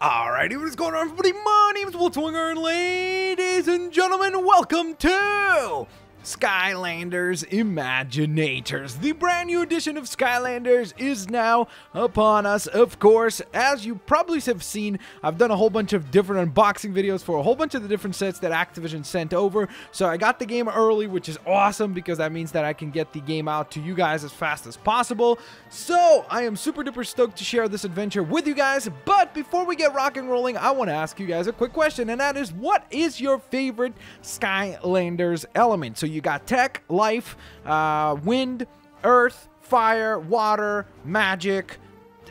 Alrighty, what is going on everybody? My name is Blitzwinger and ladies and gentlemen, welcome to Skylanders Imaginators. The brand new edition of Skylanders is now upon us. Of course, as you probably have seen, I've done a whole bunch of different unboxing videos for a whole bunch of the different sets that Activision sent over. So I got the game early, which is awesome because that means that I can get the game out to you guys as fast as possible. So I am super duper stoked to share this adventure with you guys. But before we get rock and rolling, I want to ask you guys a quick question, and that is what is your favorite Skylanders element? So you got tech, life, uh, wind, earth, fire, water, magic,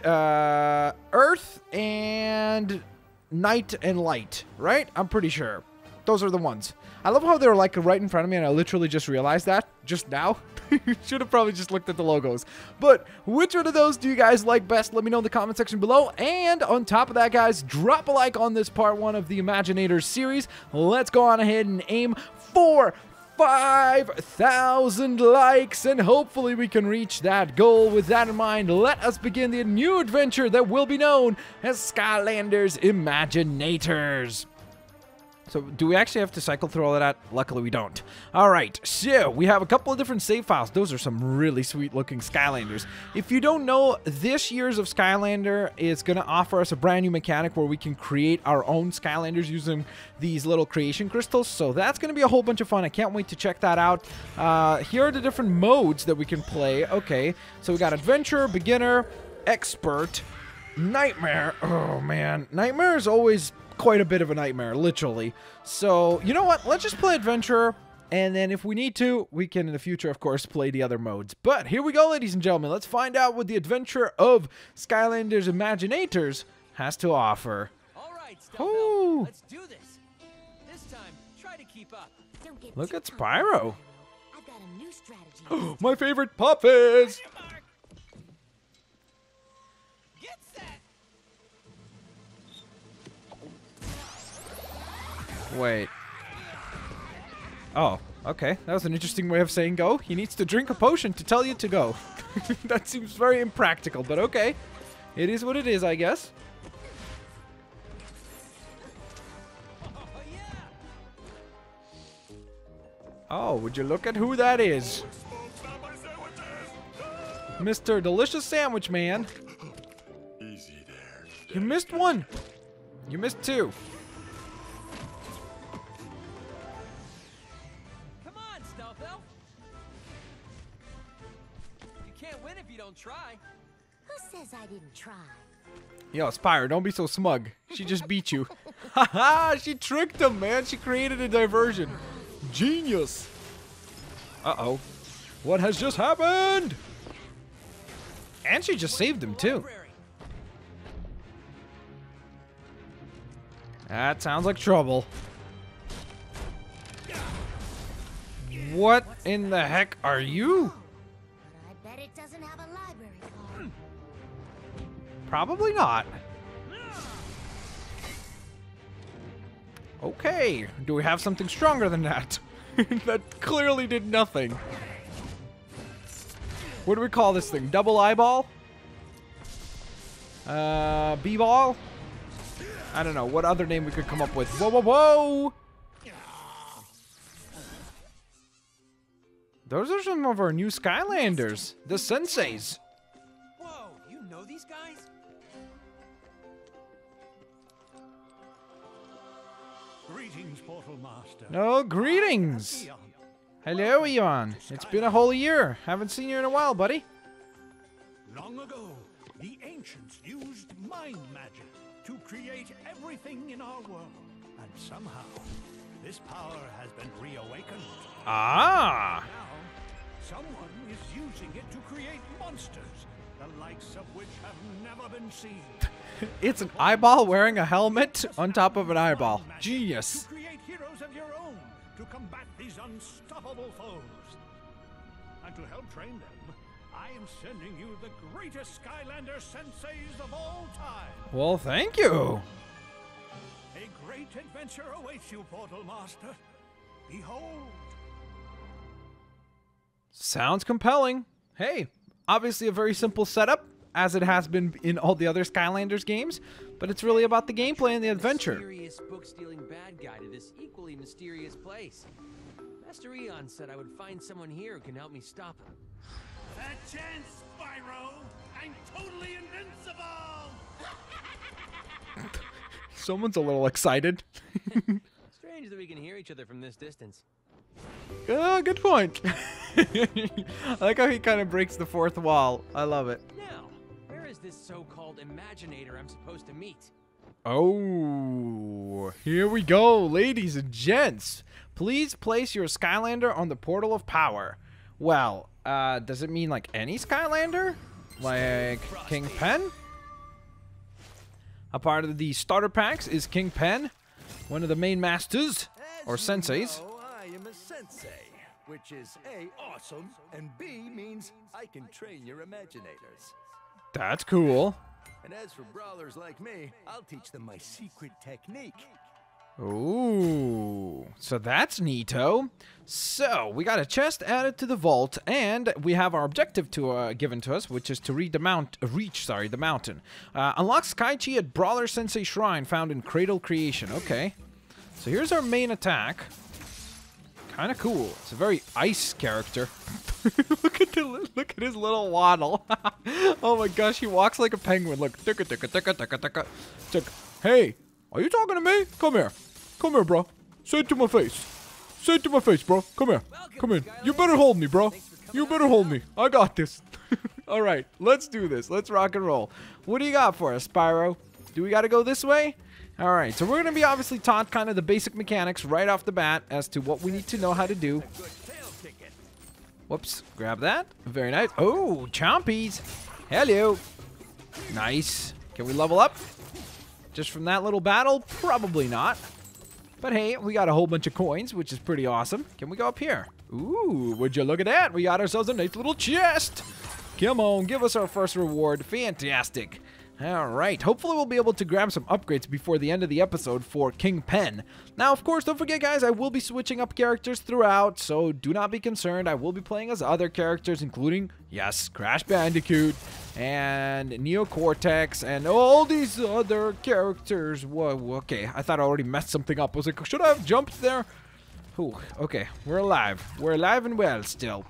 uh, earth, and night and light, right? I'm pretty sure. Those are the ones. I love how they're like right in front of me and I literally just realized that just now. Should have probably just looked at the logos. But which one of those do you guys like best? Let me know in the comment section below. And on top of that, guys, drop a like on this part one of the Imaginators series. Let's go on ahead and aim for 5,000 likes, and hopefully we can reach that goal. With that in mind, let us begin the new adventure that will be known as Skylanders Imaginators. So do we actually have to cycle through all of that? Luckily we don't. All right, so we have a couple of different save files. Those are some really sweet looking Skylanders. If you don't know, this year's of Skylander is going to offer us a brand new mechanic where we can create our own Skylanders using these little creation crystals. So that's going to be a whole bunch of fun. I can't wait to check that out. Uh, here are the different modes that we can play. Okay, so we got Adventure, Beginner, Expert, Nightmare. Oh man, Nightmare is always quite a bit of a nightmare, literally. So, you know what? Let's just play Adventurer. And then if we need to, we can in the future, of course, play the other modes. But here we go, ladies and gentlemen. Let's find out what the adventure of Skylanders Imaginators has to offer. All right, Ooh. Let's do this. This time, try to keep up. Don't get Look at. Spyro. I've got a new strategy. My favorite pup is... Wait. Oh, okay. That was an interesting way of saying go. He needs to drink a potion to tell you to go. that seems very impractical, but okay. It is what it is, I guess. Oh. Would you look at who that is? Mr. Delicious Sandwich Man. Easy there. You missed one. You missed two. I didn't try? Yo, Spyro, don't be so smug. She just beat you. Haha, she tricked him, man. She created a diversion. Genius. Uh-oh. What has just happened? And she just saved him, too. That sounds like trouble. What in the heck are you? Probably not. Okay, do we have something stronger than that? that clearly did nothing. What do we call this thing? Double eyeball? Uh, B-ball? I don't know. What other name we could come up with? Whoa, whoa, whoa! Those are some of our new Skylanders. The Senseis. Whoa, you know these guys? Greetings, Portal Master. No, greetings. Hello, Eon. It's been a whole year. Haven't seen you in a while, buddy. Long ago, the ancients used mind magic to create everything in our world. And somehow, this power has been reawakened. Ah! Now, someone is using it to create monsters, the likes of which have never been seen. It's an eyeball wearing a helmet on top of an eyeball. Genius. To create heroes of your own to combat these unstoppable foes. And to help train them, I am sending you the greatest Skylander senseis of all time. Well, thank you. A great adventure awaits you, Portal Master. Behold. Sounds compelling. Hey, obviously a very simple setup, as it has been in all the other Skylanders games. But it's really about the gameplay and the adventure. Mysterious book-stealing bad guy to this equally mysterious place. Master Eon said I would find someone here who can help me stop him. That chance, Spyro! I'm totally invincible! Someone's a little excited. Strange that we can hear each other from this distance. oh, good point. I like how he kind of breaks the fourth wall. I love it. Now, where is this so-called Imaginator I'm supposed to meet? Oh, here we go, ladies and gents. Please place your Skylander on the portal of power. Well, uh, does it mean like any Skylander? Like King Pen? A part of the starter packs is King Pen, one of the main masters, or senseis. know, I am a sensei, which is A, awesome, and B, means I can train your imaginators. That's cool. And as for brawlers like me, I'll teach them my secret technique. Ooh, so that's neato. So we got a chest added to the vault, and we have our objective to uh, given to us, which is to read the mount, reach, sorry, the mountain. Uh, unlock Sky Chi at Brawler Sensei Shrine found in Cradle Creation. Okay, so here's our main attack. Kind of cool. It's a very ice character. look at the look at his little waddle. oh my gosh, he walks like a penguin. Look, ticka ticka ticka ticka ticka. Tick. Hey, are you talking to me? Come here, come here, bro. Say it to my face. Say it to my face, bro. Come here. Come in. You better hold me, bro. You better hold me. I got this. All right, let's do this. Let's rock and roll. What do you got for us, Spyro? Do we got to go this way? All right, so we're going to be obviously taught kind of the basic mechanics right off the bat as to what we need to know how to do. Whoops, grab that. Very nice. Oh, chompies. Hello. Nice. Can we level up? Just from that little battle? Probably not. But hey, we got a whole bunch of coins, which is pretty awesome. Can we go up here? Ooh, would you look at that? We got ourselves a nice little chest. Come on, give us our first reward. Fantastic. All right, hopefully we'll be able to grab some upgrades before the end of the episode for King Pen. Now, of course, don't forget, guys, I will be switching up characters throughout, so do not be concerned. I will be playing as other characters, including, yes, Crash Bandicoot and Neo Cortex and all these other characters. Whoa, okay, I thought I already messed something up. I was like, should I have jumped there? Ooh, okay, we're alive. We're alive and well still.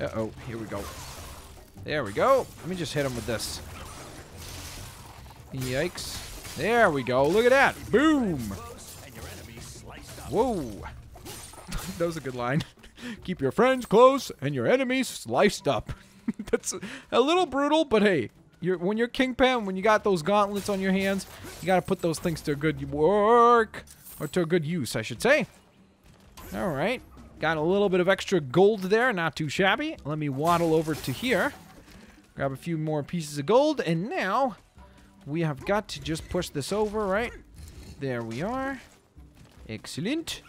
Uh-oh, here we go. There we go. Let me just hit him with this. Yikes. There we go. Look at that. Boom. Whoa. that was a good line. Keep your friends close and your enemies sliced up. That's a little brutal, but hey, you're, when you're Kingpin, when you got those gauntlets on your hands, you got to put those things to a good work. Or to a good use, I should say. All right. Got a little bit of extra gold there. Not too shabby. Let me waddle over to here. Grab a few more pieces of gold. And now we have got to just push this over, right? There we are. Excellent.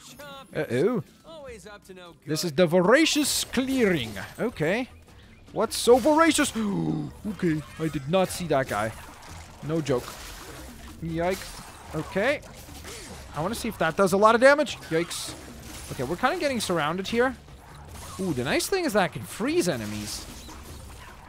Uh-oh. Always up to no. This is the voracious clearing. Okay. What's so voracious? okay, I did not see that guy. No joke. Yikes. Okay. I want to see if that does a lot of damage. Yikes. Okay, we're kind of getting surrounded here. Ooh, the nice thing is that I can freeze enemies.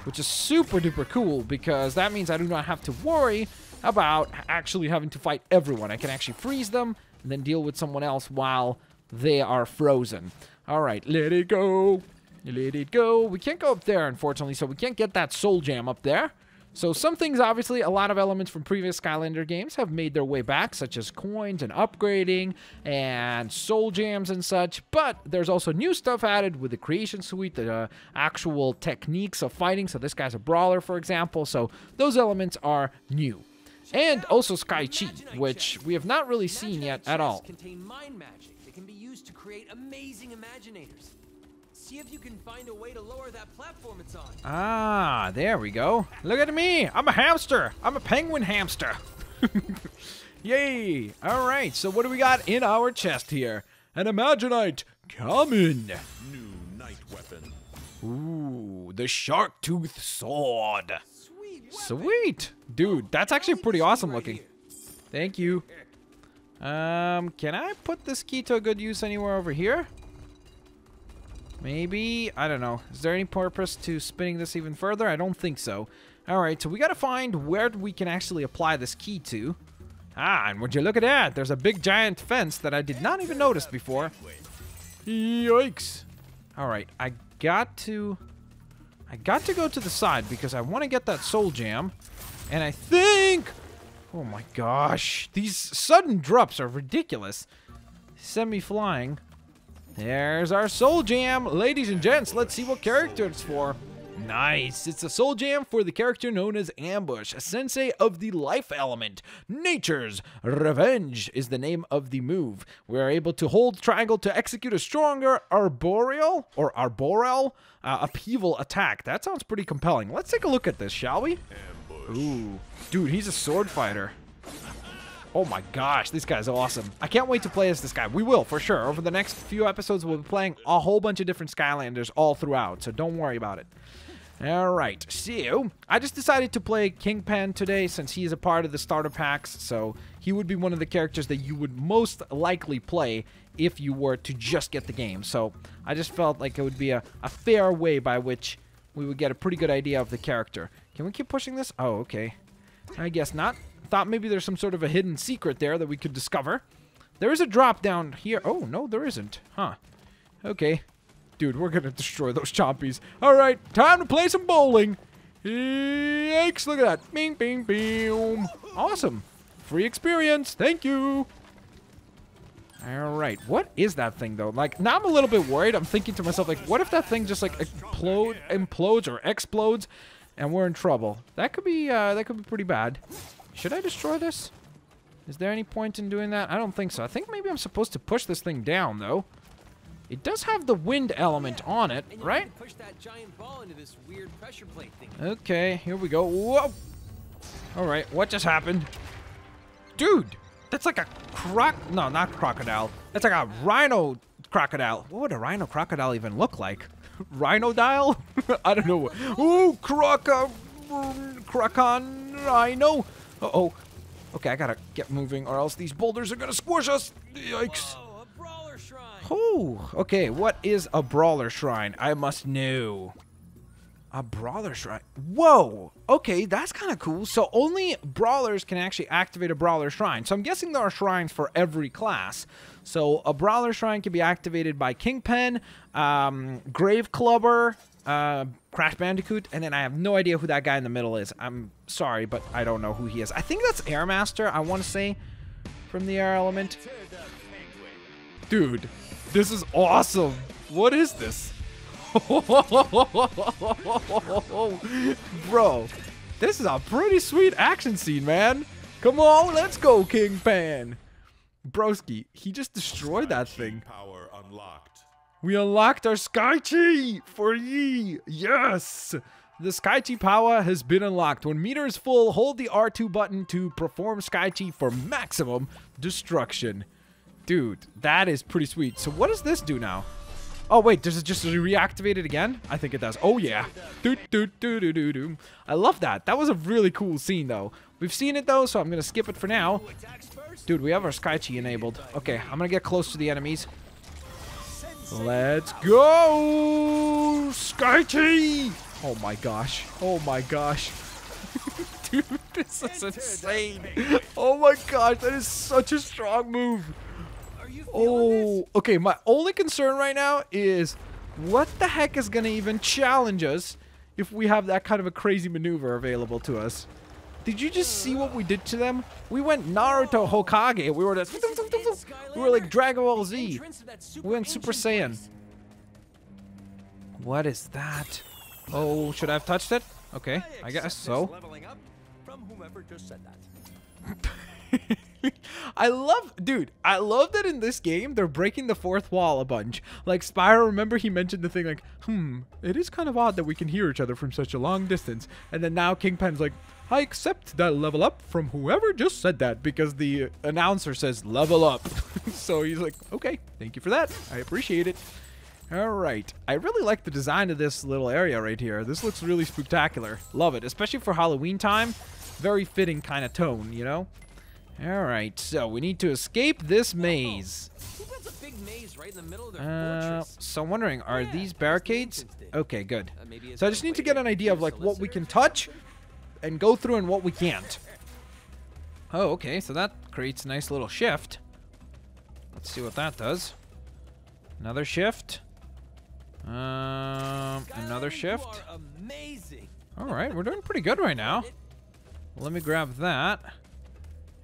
Which is super duper cool because that means I do not have to worry about actually having to fight everyone. I can actually freeze them and then deal with someone else while they are frozen. All right, let it go. Let it go. We can't go up there, unfortunately, so we can't get that soul jam up there. So some things, obviously, a lot of elements from previous Skylander games have made their way back, such as coins and upgrading and soul jams and such. But there's also new stuff added with the creation suite, the uh, actual techniques of fighting. So this guy's a brawler, for example. So those elements are new. And also Sky Chi, which we have not really seen yet at all. See if you can find a way to lower that platform it's on. Ah, there we go. Look at me. I'm a hamster. I'm a penguin hamster. Yay. All right, so what do we got in our chest here? An Imaginite coming. New knight weapon. Ooh, the shark tooth sword. Sweet. Sweet. Dude, that's actually pretty awesome looking. Thank you. Um, can I put this key to a good use anywhere over here? Maybe, I don't know. Is there any purpose to spinning this even further? I don't think so. All right, so we got to find where we can actually apply this key to. Ah, and would you look at that? There's a big giant fence that I did not even notice before. Yikes. All right, I got to... I got to go to the side because I want to get that soul jam. And I think... Oh my gosh. These sudden drops are ridiculous. Semi-flying. There's our soul jam. Ladies and gents, let's see what character it's for. Nice. It's a soul jam for the character known as Ambush, a sensei of the life element. Nature's Revenge is the name of the move. We are able to hold triangle to execute a stronger arboreal or arboreal uh, upheaval attack. That sounds pretty compelling. Let's take a look at this, shall we? Ambush. Ooh. Dude, he's a sword fighter. Oh my gosh, this guy's awesome. I can't wait to play as this guy. We will, for sure. Over the next few episodes, we'll be playing a whole bunch of different Skylanders all throughout, so don't worry about it. All right, so I just decided to play Kingpin today since he's a part of the starter packs, so he would be one of the characters that you would most likely play if you were to just get the game. So I just felt like it would be a, a fair way by which we would get a pretty good idea of the character. Can we keep pushing this? Oh, okay. I guess not. Thought maybe there's some sort of a hidden secret there that we could discover. There is a drop down here. Oh, no, there isn't. Huh. Okay. Dude, we're gonna destroy those chompies. Alright, time to play some bowling. Yikes, look at that. Bing, bing, boom. Awesome. Free experience. Thank you. Alright, what is that thing, though? Like, now I'm a little bit worried. I'm thinking to myself, like, what if that thing just, like, explode, implodes or explodes and we're in trouble? That could be, uh, that could be pretty bad. Should I destroy this? Is there any point in doing that? I don't think so. I think maybe I'm supposed to push this thing down, though. It does have the wind element on it, right? push that giant ball into this weird pressure plate thing. Okay, here we go. Whoa! Alright, what just happened? Dude! That's like a croc... No, not crocodile. That's like a rhino crocodile. What would a rhino crocodile even look like? Rhino dial? I don't know. Ooh, croca... Um, Crocon rhino. Uh-oh. Okay, I gotta get moving or else these boulders are gonna squish us. Yikes. Oh, a brawler shrine. Oh, okay. What is a brawler shrine? I must know. A brawler shrine. Whoa. Okay, that's kind of cool. So only brawlers can actually activate a brawler shrine. So I'm guessing there are shrines for every class. So a brawler shrine can be activated by Kingpin, um, Grave Clobber, uh, Crash Bandicoot, and then I have no idea who that guy in the middle is. I'm sorry, but I don't know who he is. I think that's Airmaster. I want to say from the Air Element. Dude, this is awesome. What is this? Bro, this is a pretty sweet action scene, man. Come on, let's go, King Pen. Broski, he just destroyed that thing. Power unlocked. We unlocked our Sky Chi for ye. Yes. The Sky Chi power has been unlocked. When meter is full, hold the R2 button to perform Sky Chi for maximum destruction. Dude, that is pretty sweet. So what does this do now? Oh wait, does it just reactivate it again? I think it does. Oh yeah. Doo, doo, doo, doo, doo, doo. I love that. That was a really cool scene though. We've seen it though, so I'm gonna skip it for now. Dude, we have our Sky Chi enabled. Okay, I'm gonna get close to the enemies. Let's go! Sky Chi! Oh my gosh. Oh my gosh. Dude, this is insane. Oh my gosh, that is such a strong move. Are you feeling Oh, okay. My only concern right now is what the heck is going to even challenge us if we have that kind of a crazy maneuver available to us? Did you just see what we did to them? We went Naruto Hokage. We were just, we were like Dragon Ball Z. Entrance to that super We went Super Saiyan. What is that? Oh, should I have touched it? Okay, I guess so. I love, dude, I love that in this game they're breaking the fourth wall a bunch. Like Spyro, remember he mentioned the thing like, hmm, it is kind of odd that we can hear each other from such a long distance. And then now Kingpin's like, I accept that level up from whoever just said that because the announcer says level up. so he's like, okay, thank you for that. I appreciate it. All right. I really like the design of this little area right here. This looks really spectacular. Love it, especially for Halloween time. Very fitting kind of tone, you know? All right, so we need to escape this maze. Who builds a big maze right in the middle of their Uh, so I'm wondering, are Yeah, these barricades? Okay, good. Uh, So I just need to get an idea of like what we can touch and go through and what we can't. Oh, okay, so that creates a nice little shift. Let's see what that does. Another shift. Um, another shift. Amazing. All right, we're doing pretty good right now. Let me grab that.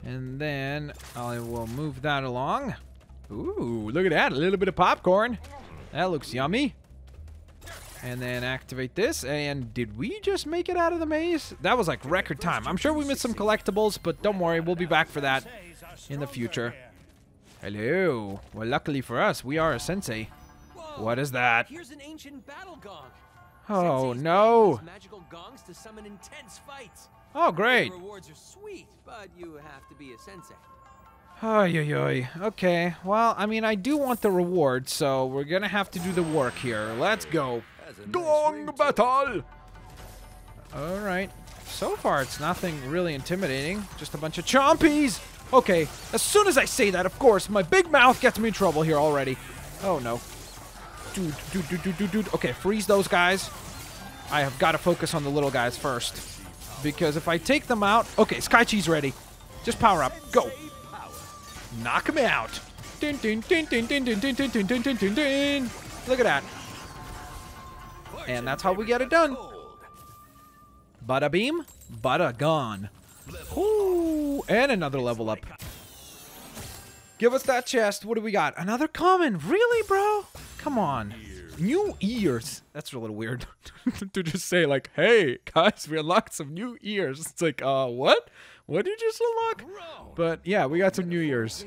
And then I will move that along. Ooh, look at that. A little bit of popcorn. That looks yummy. And then activate this. And did we just make it out of the maze? That was like record time. I'm sure we missed some collectibles, but don't worry. We'll be back for that in the future. Hello. Well, luckily for us, we are a sensei. What is that? Here's an ancient battle gong. Oh, no. magical gongs to summon intense fights. Oh, great. The rewards are sweet, but you have to be a sensei. Oy, oy, oy. Okay, well, I mean, I do want the reward, so we're gonna have to do the work here. Let's go. Has nice Gong ring to it. battle! Alright. So far, it's nothing really intimidating. Just a bunch of chompies! Okay, as soon as I say that, of course, my big mouth gets me in trouble here already. Oh, no. Dude, dude, dude, dude, dude, dude. Okay, freeze those guys. I have got to focus on the little guys first. Because if I take them out... Okay, Sky Chi's ready. Just power up. Go. Knock him out. Look at that. And that's how we get it done. Bada beam, bada gone. Ooh, and another level up. Give us that chest. What do we got? Another common. Really, bro? Come on. New ears. That's a little weird to just say like, "Hey guys, we unlocked some new ears." It's like, uh, what? What did you just unlock? But yeah, we got some new ears.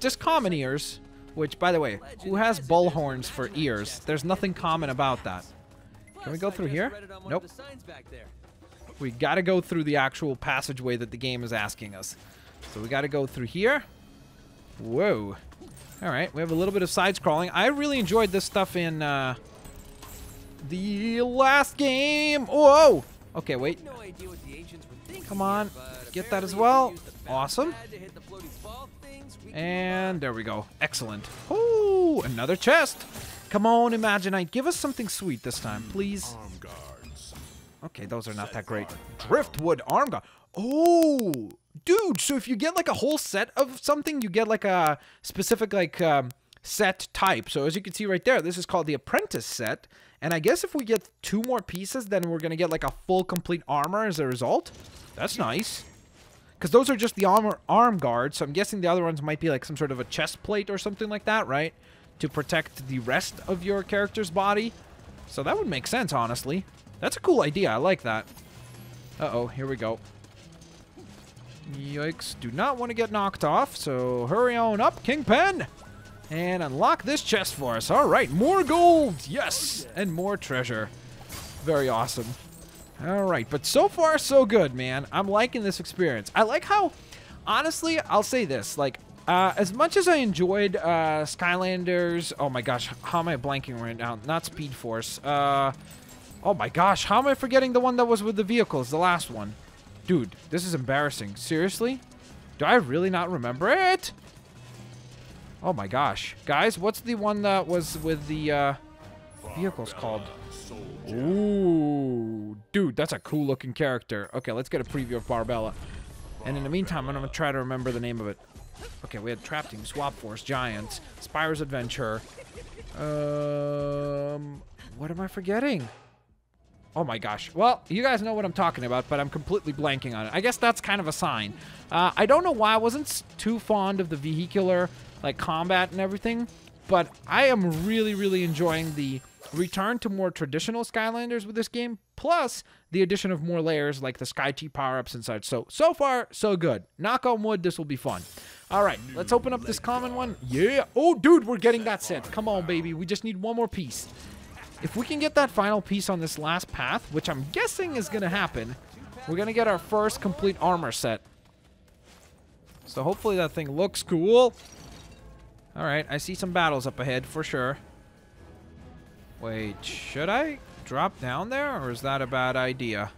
Just common ears. Which, by the way, who has bull horns for ears? There's nothing common about that. Can we go through here? read it on one Nope. of the signs back there. We gotta go through the actual passageway that the game is asking us. So we gotta go through here. Whoa. Alright, we have a little bit of side scrolling. I really enjoyed this stuff in uh, the last game. Whoa! Okay, wait. No idea what the ancients were thinking Come on, get that as well. we use the battle Awesome. pad to hit the floating ball things, we can And there we go. Excellent. Ooh, another chest. Come on, Imaginite. Give us something sweet this time, please. Okay, those are not that great. Driftwood arm guard. Oh, dude. So if you get like a whole set of something, you get like a specific like um, set type. So as you can see right there, this is called the apprentice set. And I guess if we get two more pieces, then we're gonna get like a full complete armor as a result. That's nice. Because those are just the armor arm guards. So I'm guessing the other ones might be like some sort of a chest plate or something like that, right? To protect the rest of your character's body. So that would make sense, honestly. That's a cool idea. I like that. Uh-oh, here we go. Yikes. Do not want to get knocked off, so hurry on up, Kingpin! And unlock this chest for us. All right, more gold! Yes! And more treasure. Very awesome. All right, but so far, so good, man. I'm liking this experience. I like how, honestly, I'll say this. Like, uh, as much as I enjoyed uh, Skylanders... Oh my gosh, how am I blanking right now? Not Speed Force. Uh... Oh my gosh, how am I forgetting the one that was with the vehicles, the last one? Dude, this is embarrassing. Seriously? Do I really not remember it? Oh my gosh. Guys, what's the one that was with the uh, vehicles called? Ooh. Dude, that's a cool looking character. Okay, let's get a preview of Barbella. And in the meantime, I'm going to try to remember the name of it. Okay, we had Trap Team, Swap Force, Giants, Spyro's Adventure. Um, what am I forgetting? Oh my gosh. Well, you guys know what I'm talking about, but I'm completely blanking on it. I guess that's kind of a sign. Uh, I don't know why I wasn't too fond of the vehicular, like, combat and everything, but I am really, really enjoying the return to more traditional Skylanders with this game, plus the addition of more layers like the Sky Chi power-ups and such. So, so far, so good. Knock on wood, this will be fun. All right, let's open up this common one. Yeah. Oh, dude, we're getting that set. Come on, baby. We just need one more piece. If we can get that final piece on this last path, which I'm guessing is going to happen, we're going to get our first complete armor set. So hopefully that thing looks cool. All right, I see some battles up ahead for sure. Wait, should I drop down there, or is that a bad idea?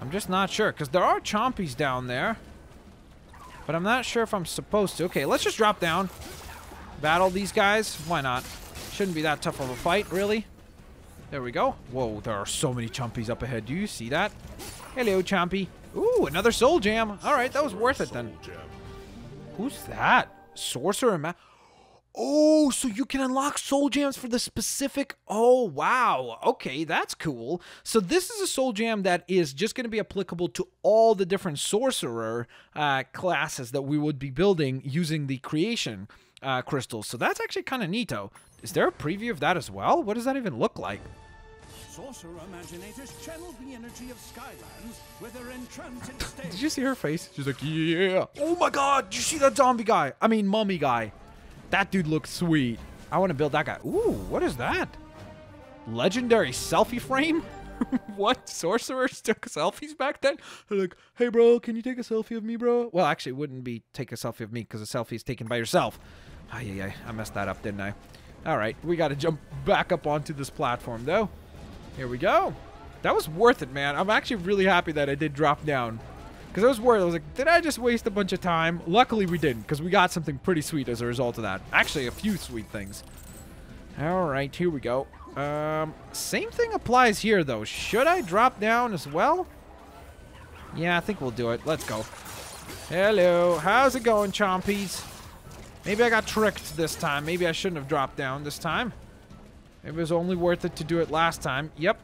I'm just not sure, because there are chompies down there. But I'm not sure if I'm supposed to. Okay, let's just drop down. Battle these guys. Why not? Shouldn't be that tough of a fight, really. There we go. Whoa, there are so many chompies up ahead. Do you see that? Hello, Chompy. Ooh, another soul jam. All right, that was worth it then. Who's that? Sorcerer Ma- Oh, so you can unlock soul jams for the specific. Oh, wow. Okay, that's cool. So this is a soul jam that is just going to be applicable to all the different sorcerer uh, classes that we would be building using the creation uh, crystals. So that's actually kind of neato. Is there a preview of that as well? What does that even look like? Sorcerer Imaginators channel the energy of Skylands with their enchanted state. Did you see her face? She's like, yeah. Oh my god, did you see that zombie guy? I mean, mummy guy. That dude looks sweet. I want to build that guy. Ooh, what is that? Legendary selfie frame? what? Sorcerers took selfies back then? They're like, hey, bro, can you take a selfie of me, bro? Well, actually, it wouldn't be take a selfie of me because a selfie is taken by yourself. Ay, ay, ay. I messed that up, didn't I? All right, we got to jump back up onto this platform, though. Here we go. That was worth it, man. I'm actually really happy that I did drop down. Because I was worried. I was like, did I just waste a bunch of time? Luckily, we didn't, because we got something pretty sweet as a result of that. Actually, a few sweet things. All right, here we go. Um, same thing applies here, though. Should I drop down as well? Yeah, I think we'll do it. Let's go. Hello. How's it going, chompies? Maybe I got tricked this time. Maybe I shouldn't have dropped down this time. It was only worth it to do it last time. Yep.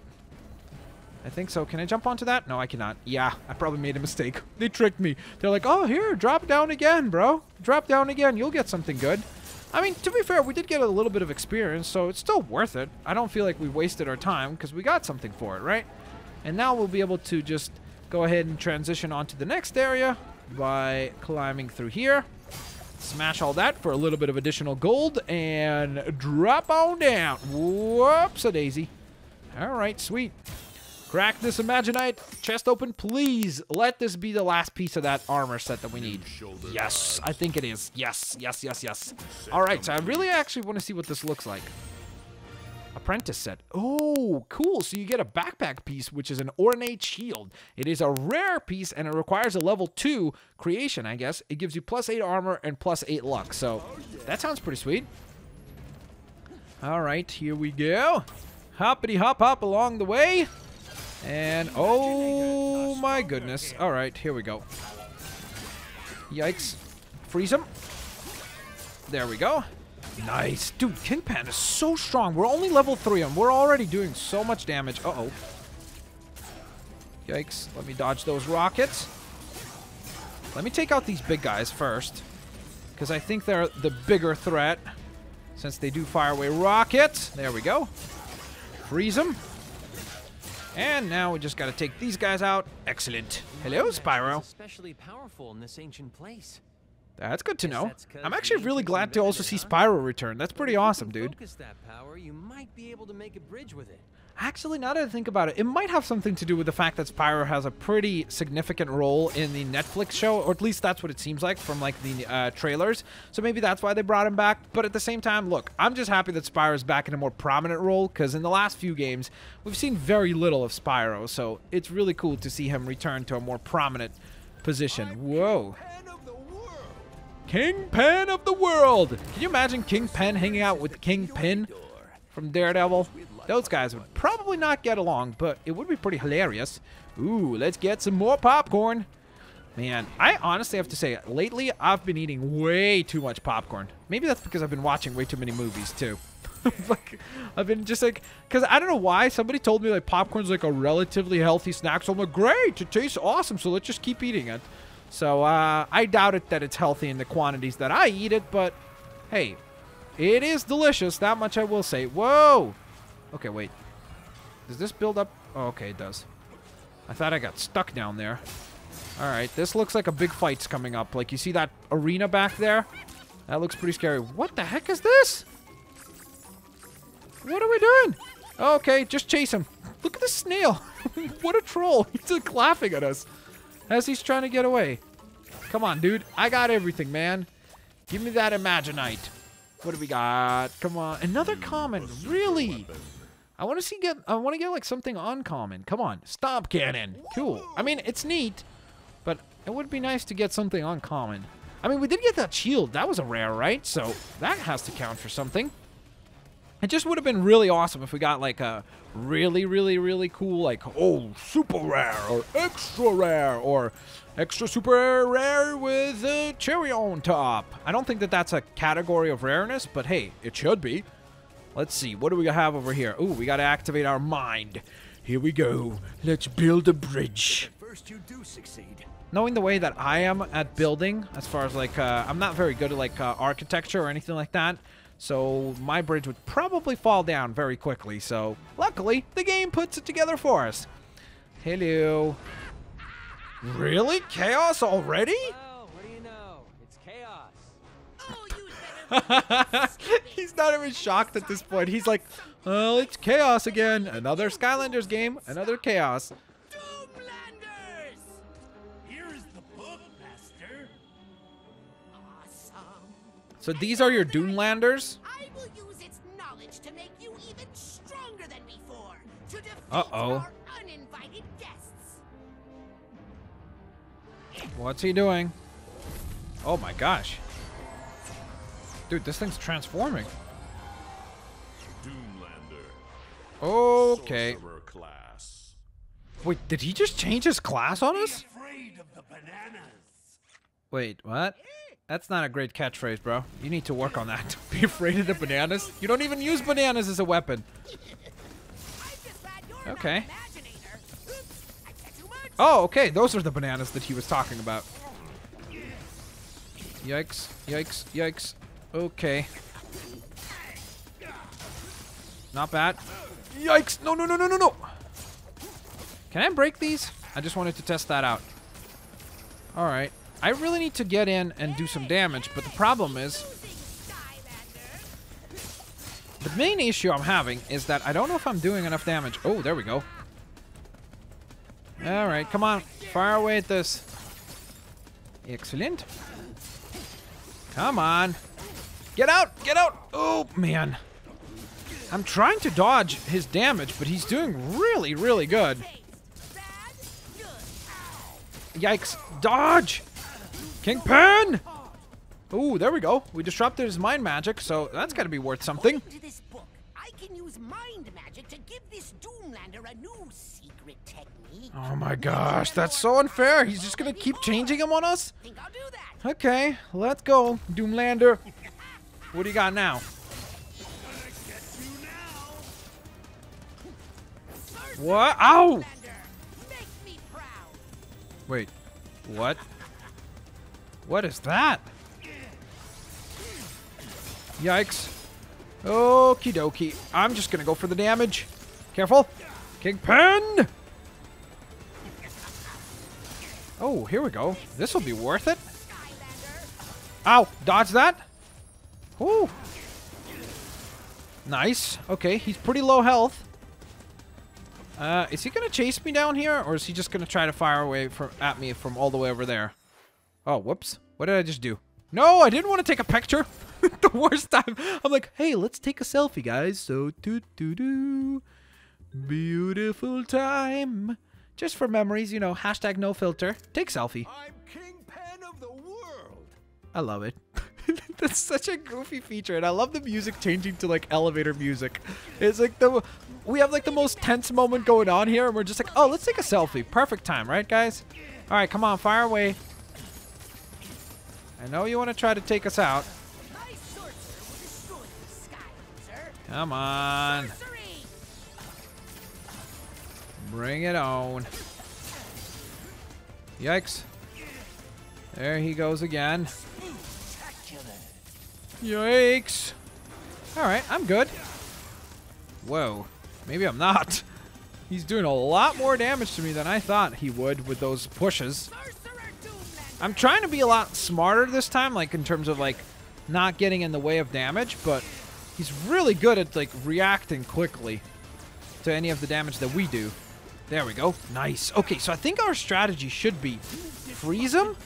I think so. Can I jump onto that? No, I cannot. Yeah, I probably made a mistake. They tricked me. They're like, oh, here, drop down again, bro. Drop down again. You'll get something good. I mean, to be fair, we did get a little bit of experience, so it's still worth it. I don't feel like we wasted our time because we got something for it, right? And now we'll be able to just go ahead and transition onto the next area by climbing through here. Smash all that for a little bit of additional gold and drop on down. Whoops a daisy. All right, sweet. Crack this Imaginite. Chest open, please. Let this be the last piece of that armor set that we need. Yes, I think it is. Yes, yes, yes, yes. All right, so I really actually want to see what this looks like. Apprentice set. Oh, cool. So you get a backpack piece, which is an ornate shield. It is a rare piece, and it requires a level 2 creation, I guess. It gives you plus 8 armor and plus 8 luck. So that sounds pretty sweet. All right, here we go. Hoppity hop hop along the way. And oh my goodness. All right, here we go. Yikes. Freeze him. There we go. Nice. Dude, King Pen is so strong. We're only level 3 and we're already doing so much damage. Uh-oh. Yikes. Let me dodge those rockets. Let me take out these big guys first. Because I think they're the bigger threat. Since they do fire away rockets. There we go. Freeze them. And now we just got to take these guys out. Excellent. Hello, Spyro. Especially powerful in this ancient place. That's good to know. I'm actually really glad to also see it. Spyro return. That's pretty awesome, dude. Focus that power, you might be able to make a bridge with it. Actually, now that I think about it, it might have something to do with the fact that Spyro has a pretty significant role in the Netflix show, or at least that's what it seems like from like the uh, trailers. So maybe that's why they brought him back. But at the same time, look, I'm just happy that Spyro's back in a more prominent role because in the last few games, we've seen very little of Spyro. So it's really cool to see him return to a more prominent position. Whoa. Kingpin of the world! Can you imagine Kingpin hanging out with Kingpin from Daredevil? Those guys would probably not get along, but it would be pretty hilarious. Ooh, let's get some more popcorn. Man, I honestly have to say, lately I've been eating way too much popcorn. Maybe that's because I've been watching way too many movies too. like, I've been just like, because I don't know why. Somebody told me like popcorn's like a relatively healthy snack. So I'm like, great, it tastes awesome. So let's just keep eating it. So uh, I doubt it that it's healthy in the quantities that I eat it, but hey, it is delicious. That much I will say. Whoa. Okay, wait. Does this build up? Oh, okay, it does. I thought I got stuck down there. All right, this looks like a big fight's coming up. Like, you see that arena back there? That looks pretty scary. What the heck is this? What are we doing? Okay, just chase him. Look at the snail. what a troll. He's like laughing at us as he's trying to get away. Come on, dude. I got everything, man. Give me that Imaginite. What do we got? Come on. Another common. Really? I want to see get I want to get like something uncommon. Come on. Stomp cannon. Cool. I mean, it's neat, but it would be nice to get something uncommon. I mean, we did get that shield. That was a rare, right? So that has to count for something. It just would have been really awesome if we got like a really, really, really cool, like, oh, super rare or extra rare or extra super rare with a cherry on top. I don't think that that's a category of rareness, but hey, it should be. Let's see, what do we have over here? Ooh, we gotta activate our mind. Here we go. Let's build a bridge. First, you do succeed. Knowing the way that I am at building, as far as like, uh, I'm not very good at like uh, architecture or anything like that. So my bridge would probably fall down very quickly. So luckily, the game puts it together for us. Hello. Really? Kaos already? Oh, what do you know? It's Kaos. Oh, you better He's not even shocked at this point. He's like, well, it's Kaos again. Another Skylanders game. Another Kaos. So these are your Doomlanders? I will use its knowledge to make you even stronger than before. To defeat Uh-oh. our uninvited guests. What's he doing? Oh my gosh. Dude, this thing's transforming. Doomlander. Okay. Sorcerer class. Wait, did he just change his class on us? Afraid of the bananas. Wait, what? That's not a great catchphrase, bro. You need to work on that. Don't Be afraid of the bananas? You don't even use bananas as a weapon. Okay. Oh, okay. Those are the bananas that he was talking about. Yikes. Yikes. Yikes. Okay. Not bad. Yikes. No, no, no, no, no, no. Can I break these? I just wanted to test that out. All right. I really need to get in and do some damage, but the problem is the main issue I'm having is that I don't know if I'm doing enough damage. Oh, there we go. All right, come on. Fire away at this. Excellent. Come on. Get out! Get out! Oh, man. I'm trying to dodge his damage, but he's doing really, really good. Yikes. Dodge! Kingpin! Ooh, there we go. We disrupted his mind magic, so that's gotta be worth something. To this book, I can use mind magic to give this Doomlander a new secret technique. Oh my gosh, that's so unfair. He's just gonna keep changing him on us? Think I'll do that. Okay, let's go, Doomlander. What do you got now? What? Ow! Make me proud. Wait, what? What is that? Yikes. Okie dokie. I'm just gonna go for the damage. Careful. Kingpin! Oh, here we go. This will be worth it. Ow! Dodge that! Whoo! Nice. Okay, he's pretty low health. Uh, is he gonna chase me down here, or is he just gonna try to fire away from at me from all the way over there? Oh, whoops! What did I just do? No, I didn't want to take a picture. the worst time. I'm like, hey, let's take a selfie, guys. So, do do do. Beautiful time. Just for memories, you know. Hashtag no filter. Take selfie. I'm kingpin of the world. I love it. That's such a goofy feature, and I love the music changing to like elevator music. It's like the we have like the most tense moment going on here, and we're just like, oh, let's take a selfie. Perfect time, right, guys? All right, come on, fire away. I know you want to try to take us out. Come on, bring it on. Yikes! There he goes again. Yikes! All right, I'm good. Whoa, maybe I'm not. He's doing a lot more damage to me than I thought he would with those pushes. I'm trying to be a lot smarter this time, like in terms of like not getting in the way of damage, but he's really good at like reacting quickly to any of the damage that we do. There we go. Nice. Okay, so I think our strategy should be freeze him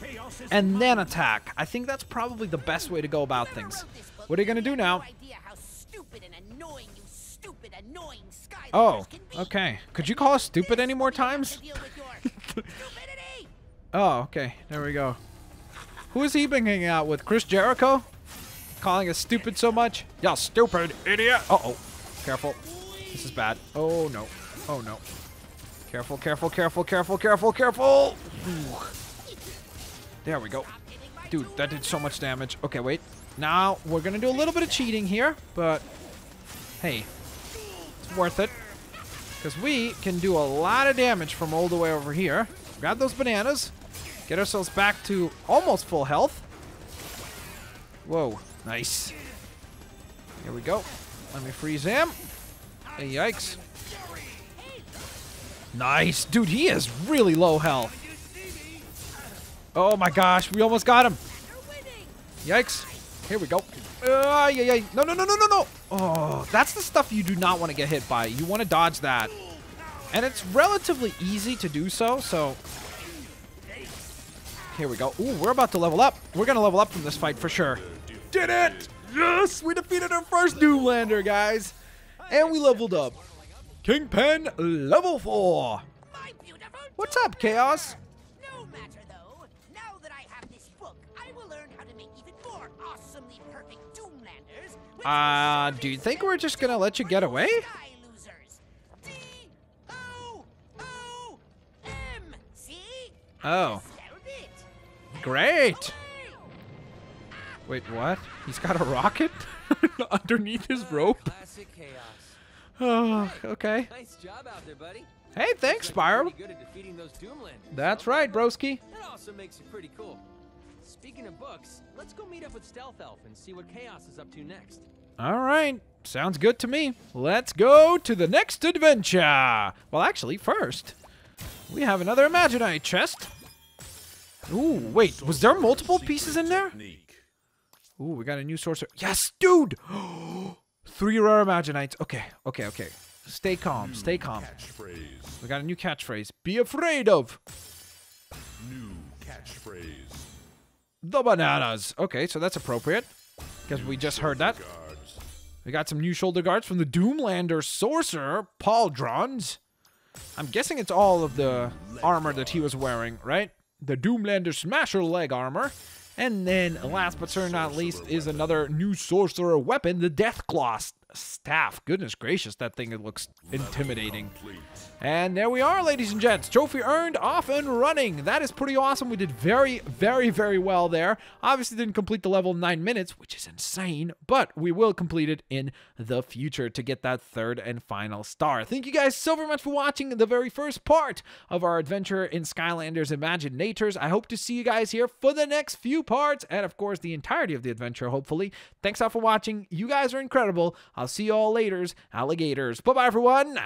and then attack. I think that's probably the best way to go about things. wrote this book What are you gonna do now? idea how stupid and annoying you stupid, annoying Skylanders Oh, okay. Could you call us stupid any more This will be how times? to deal with your stupidity. Oh, okay. There we go. Who is he been hanging out with? Chris Jericho? calling us stupid so much. Y'all stupid idiot. Uh-oh. Careful. This is bad. Oh, no. Oh, no. Careful, careful, careful, careful, careful, careful. Ooh. There we go. Dude, that did so much damage. Okay, wait. Now, we're going to do a little bit of cheating here, but hey, it's worth it. Because we can do a lot of damage from all the way over here. Grab those bananas. Get ourselves back to almost full health. Whoa, nice. Here we go. Let me freeze him. Hey, yikes. Nice. Dude, he is really low health. Oh my gosh, we almost got him. Yikes. Here we go. Uh, yeah, yeah. No, no, no, no, no, no. Oh, that's the stuff you do not want to get hit by. You want to dodge that. And it's relatively easy to do so, so... Here we go. Ooh, we're about to level up. We're going to level up from this fight for sure. Did it! Yes! We defeated our first Doomlander, guys. And we leveled up. King Pen level 4. What's up, Kaos? No matter though. Now that I have this book, I will learn how to make even more awesomely perfect Doomlanders. Uh, do you think we're just gonna let you get away? Sky losers. D O O M. See? Oh, Spelled it. Great. Wait, what? He's got a rocket underneath his rope? Oh, okay. Nice job out there, buddy. Hey, thanks, Spyro. pretty good at defeating those Doomlanders. That's right, broski. That also makes you pretty cool. Speaking of books, let's go meet up with Stealth Elf and see what Kaos is up to next. All right, sounds good to me. Let's go to the next adventure. Well, actually, first, we have another Imaginite chest. Ooh, wait, was there multiple pieces in there? Ooh, we got a new sorcerer. Yes, dude! Three rare Imaginites. Okay, okay, okay. Stay calm, hmm, stay calm. We got a new catchphrase. Be afraid of New catchphrase. the bananas. Okay, so that's appropriate. Because we just heard that. Guards. We got some new shoulder guards from the Doomlander sorcerer, Pauldrons. I'm guessing it's all of the armor that he was wearing, right? The Doomlander Smasher leg armor. And then, last but certainly not least, is another new sorcerer weapon, the Deathclaw staff. Goodness gracious, that thing looks intimidating. And there we are, ladies and gents. Trophy earned, off and running. That is pretty awesome. We did very, very, very well there. Obviously didn't complete the level in nine minutes, which is insane, but we will complete it in the future to get that third and final star. Thank you guys so very much for watching the very first part of our adventure in Skylanders Imaginators. I hope to see you guys here for the next few parts, and of course, the entirety of the adventure, hopefully. Thanks all for watching. You guys are incredible. I'll see you all later, alligators. Bye bye, everyone.